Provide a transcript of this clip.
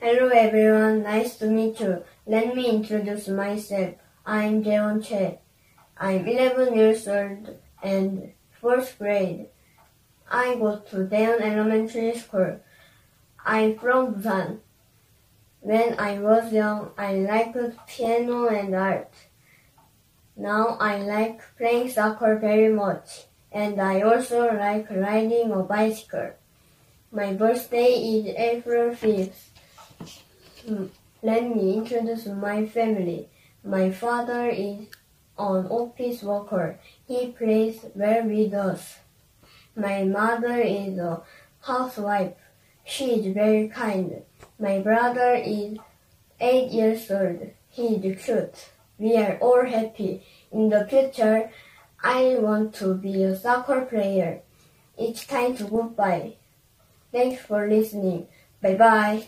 Hello everyone, nice to meet you. Let me introduce myself. I'm Jaewon Choi. I'm 11 years old and 4th grade. I go to Daeun Elementary School. I'm from Busan. When I was young, I liked piano and art. Now I like playing soccer very much, and I also like riding a bicycle. My birthday is April 5th. Let me introduce my family. My father is an office worker. He plays well with us. My mother is a housewife. She is very kind. My brother is eight years old. He is cute. We are all happy. In the future, I want to be a soccer player. It's time to goodbye. Thanks for listening. Bye bye.